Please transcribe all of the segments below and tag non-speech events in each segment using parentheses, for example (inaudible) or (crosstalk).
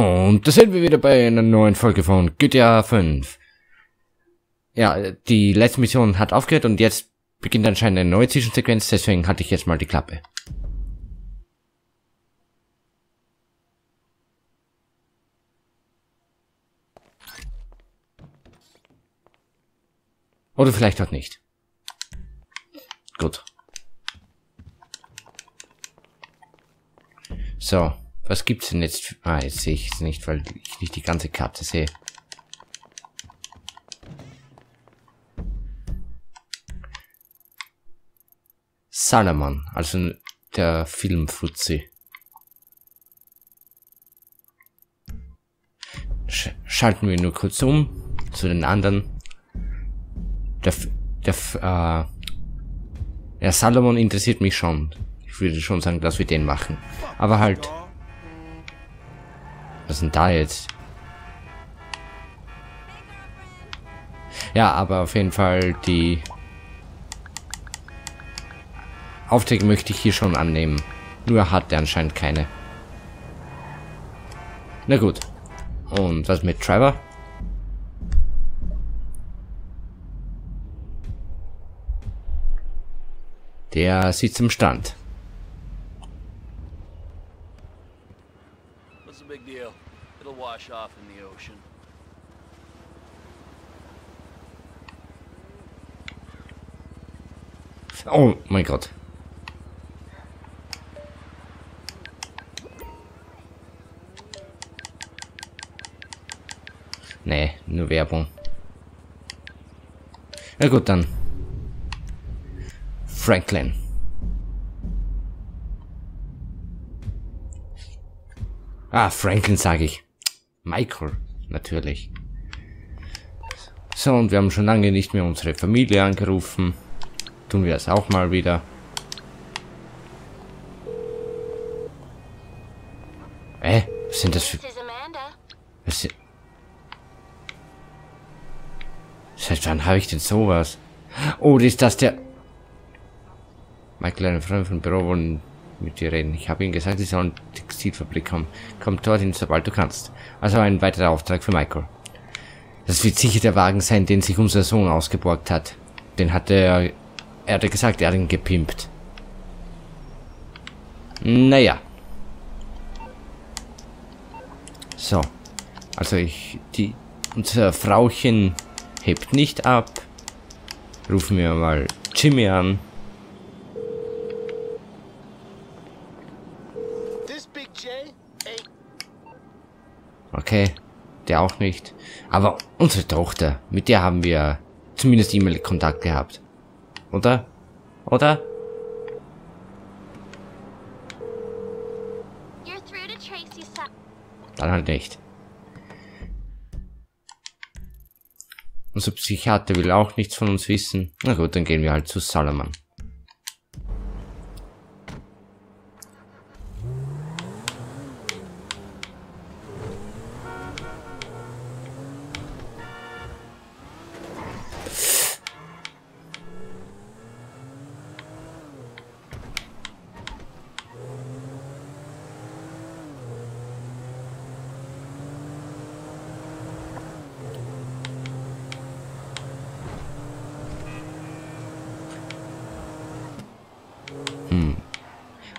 Und da sind wir wieder bei einer neuen Folge von GTA 5. Ja, die letzte Mission hat aufgehört und jetzt beginnt anscheinend eine neue Zwischensequenz, deswegen hatte ich jetzt mal die Klappe. Oder vielleicht auch nicht. Gut. So, was gibt's denn jetzt? Ah, jetzt sehe ich es nicht, weil ich nicht die ganze Karte sehe. Salomon, also der Filmfuzzi. Sch schalten wir nur kurz um zu den anderen. Der, der, äh, der Salomon interessiert mich schon. Ich würde schon sagen, dass wir den machen. Aber halt... Was ist denn da jetzt? Ja, aber auf jeden Fall die Aufträge möchte ich hier schon annehmen. Nur hat er anscheinend keine. Na gut. Und was mit Trevor? Der sitzt im Stand. What's the big deal? It'll wash off in the ocean. Oh my god. Nee, nur Werbung. Na gut, dann. Franklin. Ah, Franklin sage ich. Michael, natürlich. So, und wir haben schon lange nicht mehr unsere Familie angerufen. Tun wir es auch mal wieder. Äh, was sind das für... Was sind... Seit wann habe ich denn sowas? Oh, ist das der... Michael, eine Freundin vom Büro wollen mit dir reden. Ich habe ihnen gesagt, sie sollen Textilfabrik kommen. Komm dorthin, sobald du kannst. Also ein weiterer Auftrag für Michael. Das wird sicher der Wagen sein, den sich unser Sohn ausgeborgt hat. Den hatte er... Er hatte gesagt, er hat ihn gepimpt. Naja. So. Also ich... Die... Unser Frauchen hebt nicht ab. Rufen wir mal Jimmy an. Okay, der auch nicht. Aber unsere Tochter, mit der haben wir zumindest E-Mail-Kontakt gehabt. Oder? Oder? Dann halt nicht. Unser Psychiater will auch nichts von uns wissen. Na gut, dann gehen wir halt zu Salomon.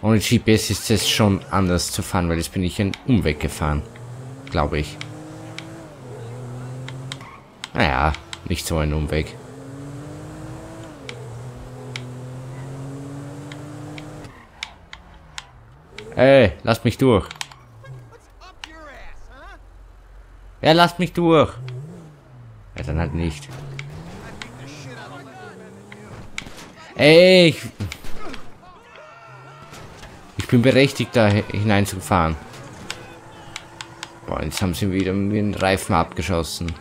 Ohne GPS ist es schon anders zu fahren, weil jetzt bin ich einen Umweg gefahren. Glaube ich. Naja, nicht so ein Umweg. Ey, lasst mich durch. Ja, lasst mich durch. Ja, dann halt nicht. Ey, ich bin berechtigt, da hineinzufahren. Boah, jetzt haben sie wieder mit den Reifen abgeschossen.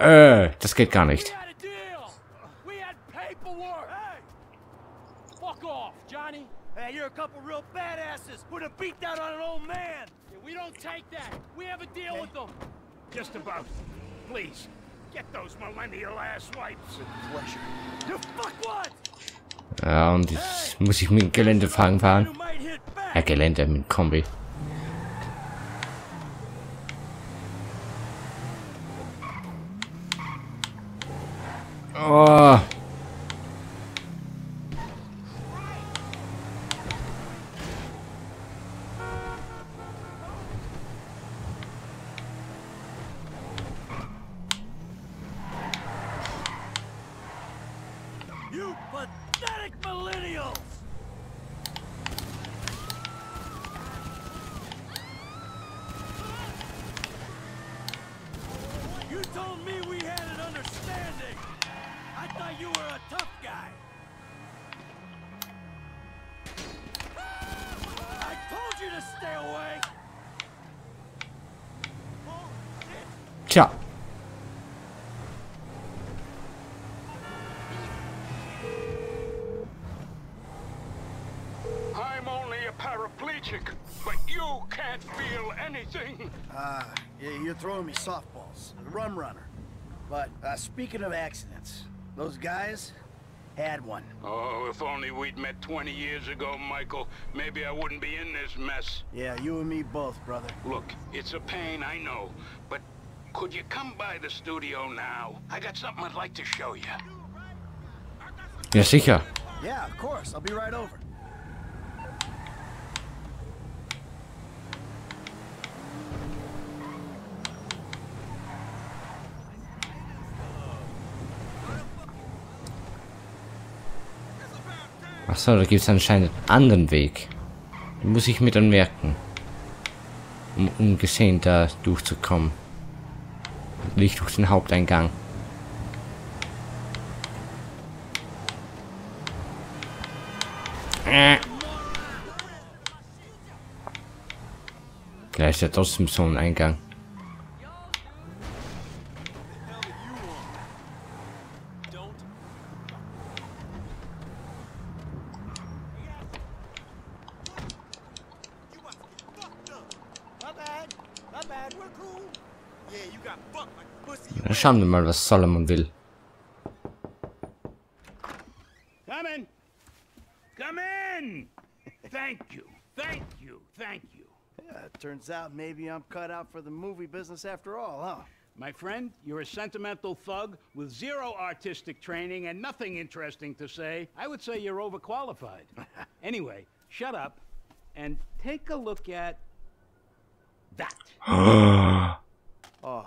Äh, das geht gar nicht. Deal with them. Just about. Please, get those millennial ass wipes. You fuck what? Ja, und jetzt muss ich mit dem You fahren. Ja, Gelände mit dem Kombi. Oh. Told me we had an understanding. I thought you were a tough guy. I told you to stay away. But uh, speaking of accidents, those guys had one. Oh, if only we'd met 20 years ago, Michael, maybe I wouldn't be in this mess. Yeah, you and me both, brother. Look, it's a pain, I know, but could you come by the studio now? I got something I'd like to show you. Ja, sicher. Yeah, of course. I'll be right over. Achso, da gibt es anscheinend einen anderen Weg. Den muss ich mir dann merken. Um ungesehen da durchzukommen. Nicht durch den Haupteingang. Äh. Da ist ja trotzdem so ein Eingang. A schauen wir mal, was Solomon will. Come in. Come in. Thank you. Thank you. Thank you. Yeah, it turns out maybe I'm cut out for the movie business after all, huh? My friend, you're a sentimental thug with zero artistic training and nothing interesting to say. I would say you're overqualified. (laughs) anyway, shut up and take a look at that. (gasps) Oh.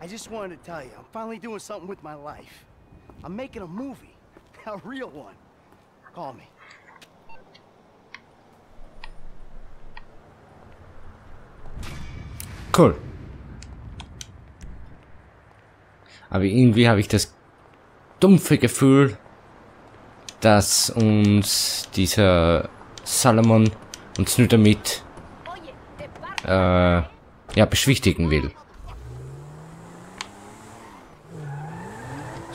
I just wanted to tell you, I'm finally doing something with my life. I'm making a movie. (laughs) A real one. Call me. Cool. Aber irgendwie habe ich das dumpfe Gefühl, dass uns dieser Salomon uns nur damit äh, ja, beschwichtigen will.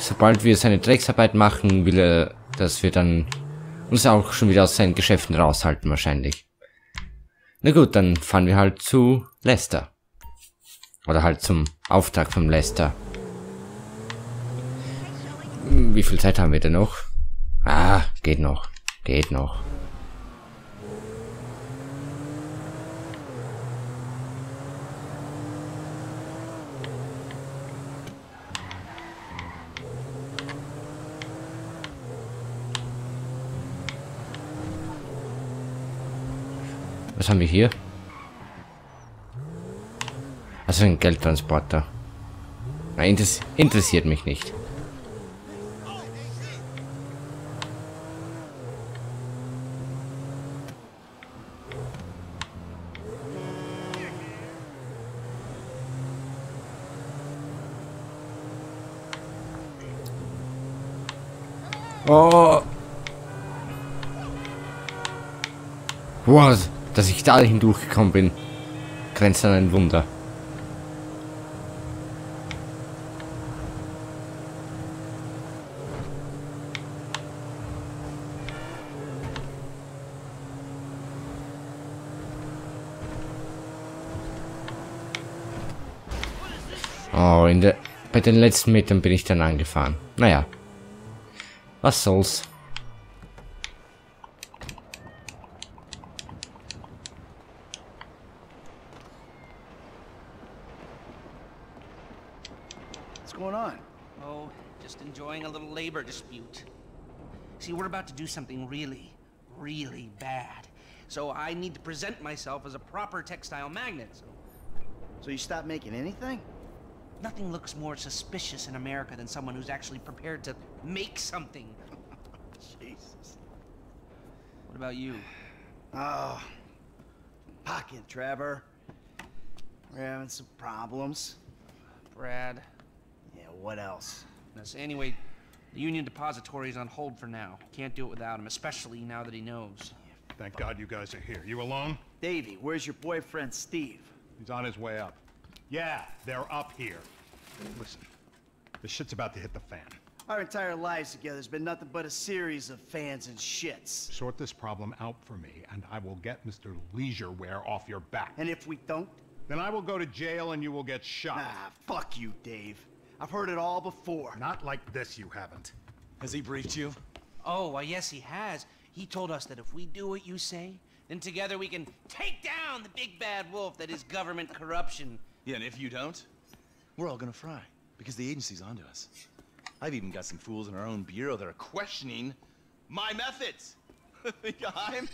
Sobald wir seine Drecksarbeit machen, will er, dass wir dann uns auch schon wieder aus seinen Geschäften raushalten wahrscheinlich. Na gut, dann fahren wir halt zu Lester. Oder halt zum Auftrag vom Lester. Hm, Wie viel Zeit haben wir denn noch? Ah, geht noch. Geht noch. Was haben wir hier? Also ein Geldtransporter. Nein, das interessiert mich nicht. Oh. Was? Dass ich da hindurchgekommen bin, grenzt an ein Wunder. Oh, in der, bei den letzten Metern bin ich dann angefahren. Naja. Was soll's. Going on? Oh, just enjoying a little labor dispute. See, we're about to do something really, really bad. So I need to present myself as a proper textile magnate. So So you stopped making anything? nothing looks more suspicious in America than someone who's actually prepared to make something. (laughs) Jesus. What about you? Oh. Pocket, Trevor. We're having some problems. Brad. Yeah, what else? Yes, anyway, the Union Depository is on hold for now. Can't do it without him, especially now that he knows. Thank God you guys are here. You alone? Davey, where's your boyfriend, Steve? He's on his way up. Yeah, they're up here. Listen, this shit's about to hit the fan. Our entire lives together has been nothing but a series of fans and shits. Sort this problem out for me, and I will get Mr. Leisureware off your back. And if we don't, Then I will go to jail and you will get shot. ah, fuck you, Dave. I've heard it all before. Not like this, you haven't. Has he briefed you? Oh, why, yes, he has. He told us that if we do what you say, then together we can take down the big bad wolf that is government corruption. Yeah, and if you don't, we're all gonna fry. Because the agency's onto us. I've even got some fools in our own bureau that are questioning my methods. (laughs) Think I'm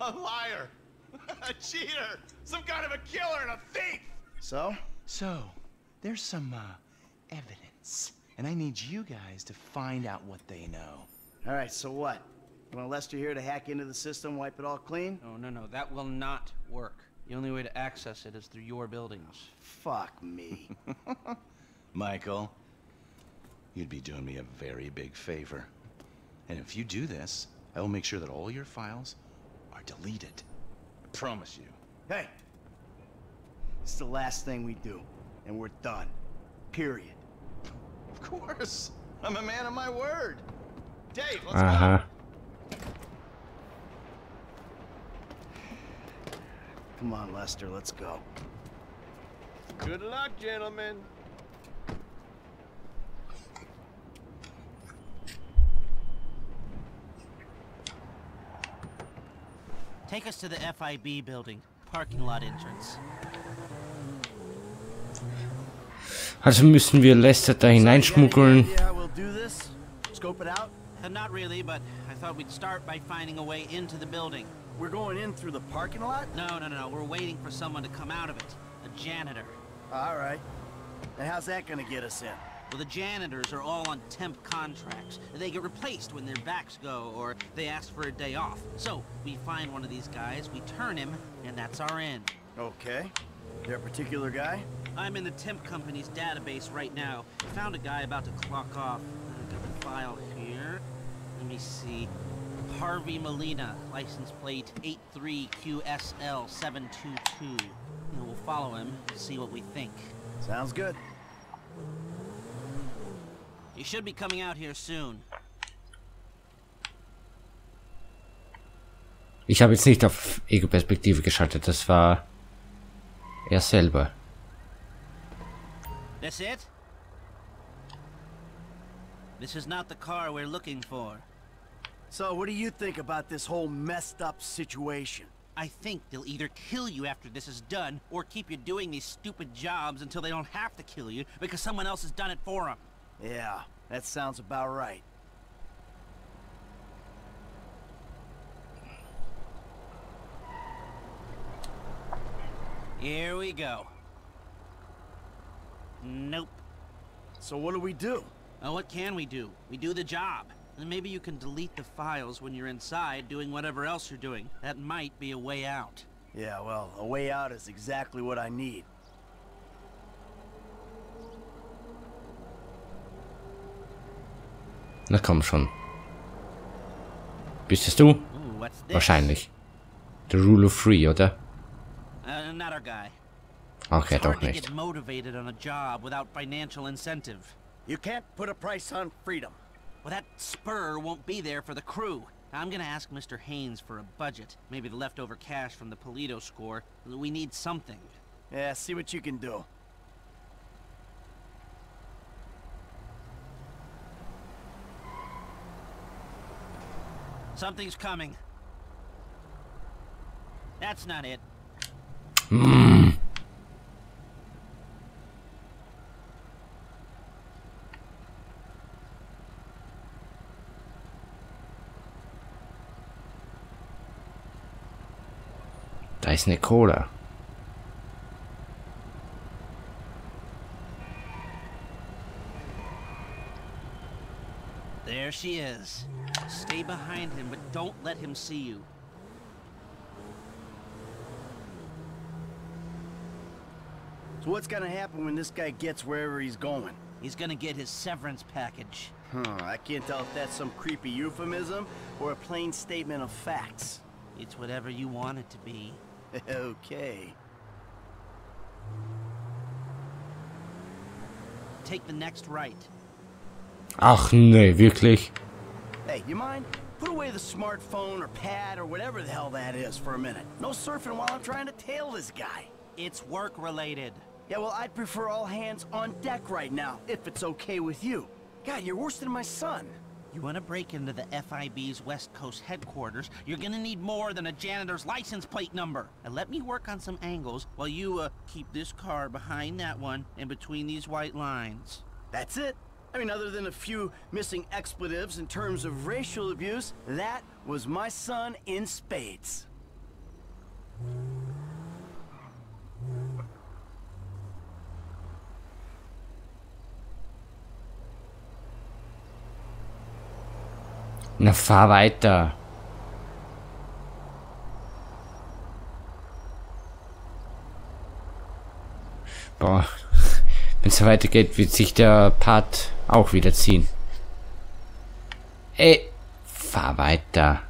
a liar, (laughs) a cheater, some kind of a killer and a thief. So? So, there's some, uh, evidence. And I need you guys to find out what they know. All right, so what? You want Lester here to hack into the system, wipe it all clean? No, no, no, that will not work. The only way to access it is through your buildings. Fuck me. (laughs) Michael, you'd be doing me a very big favor. And if you do this, I will make sure that all your files are deleted. I promise you. hey! It's the last thing we do, and we're done. Period. Of course. I'm a man of my word. Dave, let's Aha. Uh-huh. Come on, Lester, let's go. Good luck, gentlemen. Take us to the FIB building, parking lot entrance. Also müssen wir Lester da hineinschmuggeln. Yeah, we'll do this. Scope it out. Uh, not really, but I thought we'd start by finding a way into the building. We're going in through the parking lot? No, no, no, no. We're waiting for someone to come out of it. A janitor. All right. And how's that gonna get us in? Well, the janitors are all on temp contracts. They get replaced when their backs go, or they ask for a day off. So, we find one of these guys, we turn him, and that's our end. Okay. There a particular guy? I'm in the temp company's database right now. Found a guy about to clock off. I've got the file here. Let me see. Harvey Molina, license plate 83QSL722. You we'll follow him, see what we think. Sounds good. He should be coming out here soon. Ich habe jetzt nicht auf Ego-Perspektive geschaltet, das war er selber. That's it? This is not the car we're looking for. So, what do you think about this whole messed up situation? I think they'll either kill you after this is done, or keep you doing these stupid jobs until they don't have to kill you because someone else has done it for them. Yeah, that sounds about right. Here we go. Nope. So what do we do? Now what can we do? We do the job. And maybe you can delete the files when you're inside doing whatever else you're doing. That might be a way out. Yeah, well, a way out is exactly what I need. Na komm schon. Bist es du? Ooh. Wahrscheinlich. The Rule of Three, oder? Not our guy. Okay, It's doch hard to nicht. get motivated on a job without financial incentive. You can't put a price on freedom. Well, that spur won't be there for the crew. I'm gonna ask Mr. Haines for a budget. Maybe the leftover cash from the Paleto score. We need something. Yeah, see what you can do. Something's coming. That's not it. Da eine Cola. There she is. Stay behind him, but don't let him see you. So what's gonna happen when this guy gets wherever he's going? He's gonna get his severance package. Huh, I can't tell if that's some creepy euphemism or a plain statement of facts. It's whatever you want it to be. (laughs) okay. Take the next right. Ach nee, wirklich? Hey, you mind? Put away the smartphone or pad or whatever the hell that is for a minute. No surfing while I'm trying to tail this guy. It's work related. Yeah, well, I'd prefer all hands on deck right now, if it's okay with you. God, you're worse than my son. You want to break into the FIB's West Coast headquarters, you're gonna need more than a janitor's license plate number. And let me work on some angles while you, uh, keep this car behind that one and between these white lines. That's it. I mean, other than a few missing expletives in terms of racial abuse, that was my son in spades. Na, fahr weiter. Boah. Wenn es weitergeht, wird sich der Part auch wieder ziehen. Ey, fahr weiter.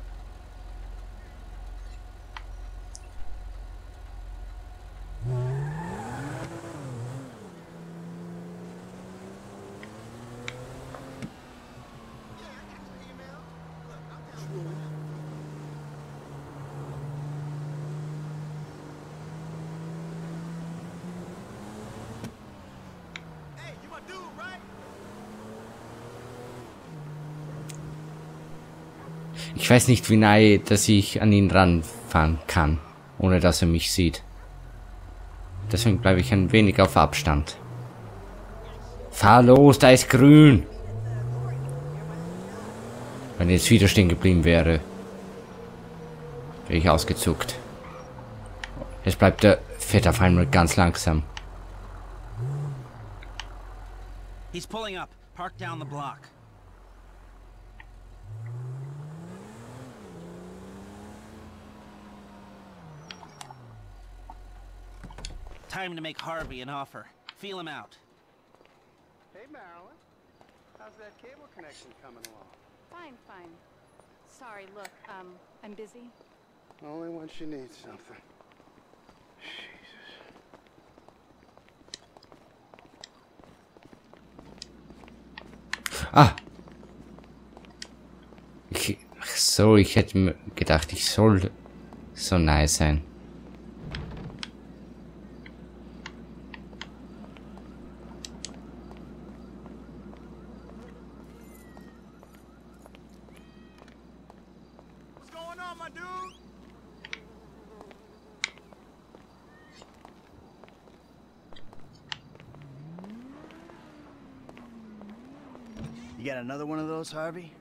Ich weiß nicht, wie nahe, dass ich an ihn ranfahren kann, ohne dass er mich sieht. Deswegen bleibe ich ein wenig auf Abstand. Fahr los, da ist grün. Wenn jetzt wieder stehen geblieben wäre, wäre ich ausgezuckt. Jetzt bleibt der Fett auf einmal ganz langsam. He's pulling up. Park down the block. Time to make Harvey an offer. Feel him out. Hey, Marilyn. How's that cable connection coming along? Fine, fine. Sorry, look, um, I'm busy. Only when she needs something. Jesus. Ah! Ich, ach so, ich hätte mir gedacht, ich soll so nice sein. You got another one of those, Harvey?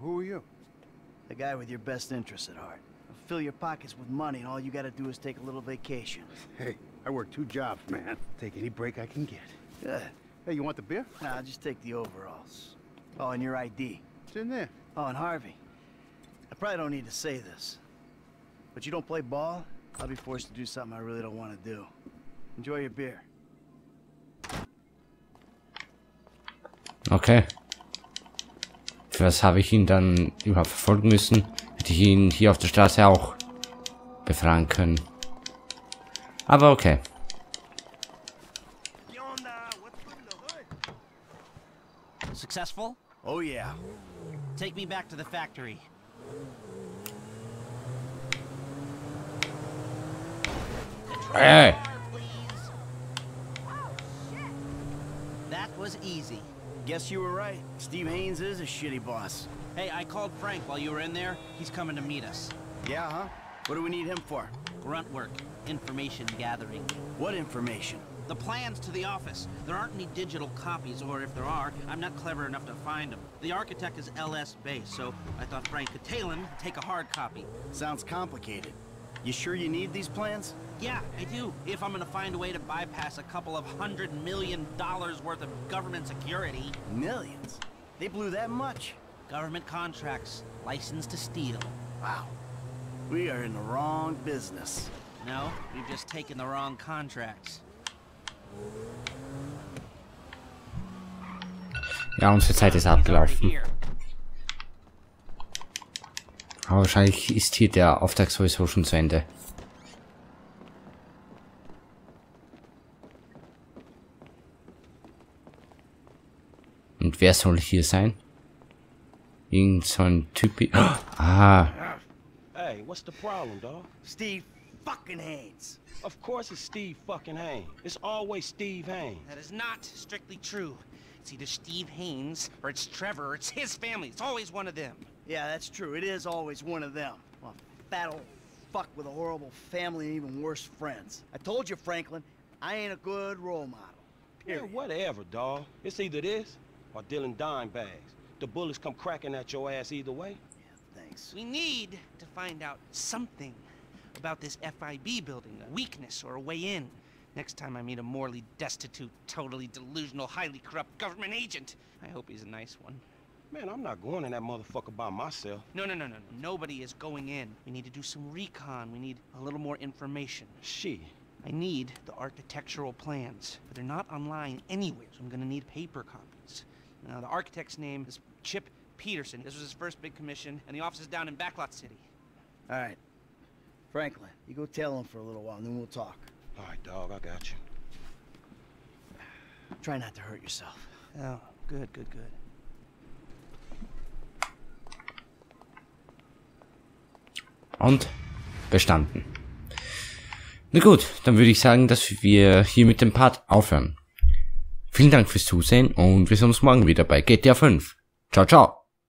Who are you? The guy with your best interests at heart. I'll fill your pockets with money, and all you gotta do is take a little vacation. Hey, I work two jobs, man. Take any break I can get. Good. Hey, you want the beer? Nah, just take the overalls. Oh, and your ID. It's in there. Oh, and Harvey. I probably don't need to say this. But you don't play ball, I'll be forced to do something I really don't want to do. Enjoy your beer. Okay. Für was habe ich ihn dann überhaupt verfolgen müssen? Hätte ich ihn hier auf der Straße auch befragen können. Aber okay. Successful? Oh, yeah. Take me back to the factory. Hey! That was easy. Guess you were right. Steve Haines is a shitty boss. Hey, I called Frank while you were in there. He's coming to meet us. Yeah, huh? What do we need him for? Grunt work. Information gathering. What information? The plans to the office. There aren't any digital copies, or if there are, I'm not clever enough to find them. The architect is LS based, so I thought Frank could tail him, take a hard copy. Sounds complicated. You sure you need these plans? Yeah, I do. If I'm gonna find a way to bypass a couple of hundred million dollars worth of government security. Millions? They blew that much? Government contracts, license to steal. Wow. We are in the wrong business. No, we've just taken the wrong contracts. Ja, unsere Zeit ist abgelaufen. Aber wahrscheinlich ist hier der Auftrag sowieso schon zu Ende. Und wer soll hier sein? Irgend so ein Typ. (gasps) Ah, Hey, what's the problem, dog? Steve fucking Haynes. Of course it's Steve fucking Haynes. It's always Steve Haynes. That is not strictly true. It's either Steve Haynes, or it's Trevor, or it's his family. It's always one of them. Yeah, that's true. It is always one of them. A fat old fuck with a horrible family and even worse friends. I told you, Franklin, I ain't a good role model. Yeah, whatever, dog. It's either this or dealing dime bags. The bullets come cracking at your ass either way. Yeah, Thanks. We need to find out something about this FIB building, a weakness or a way in. Next time I meet a morally destitute, totally delusional, highly corrupt government agent, I hope he's a nice one. Man, I'm not going in that motherfucker by myself. No, no, no, no, no. Nobody is going in. We need to do some recon. We need a little more information. Shit. I need the architectural plans, but they're not online anywhere, so I'm gonna need paper copies. Now, the architect's name is Chip Peterson. This was his first big commission, and the office is down in Backlot City. All right. Franklin, you go tell him for a little while, and then we'll talk. All right, dog, I got you. Try not to hurt yourself. Oh, good, good, good. Und bestanden. Na gut, dann würde ich sagen, dass wir hier mit dem Part aufhören. Vielen Dank fürs Zusehen und wir sehen uns morgen wieder bei GTA 5. Ciao, ciao.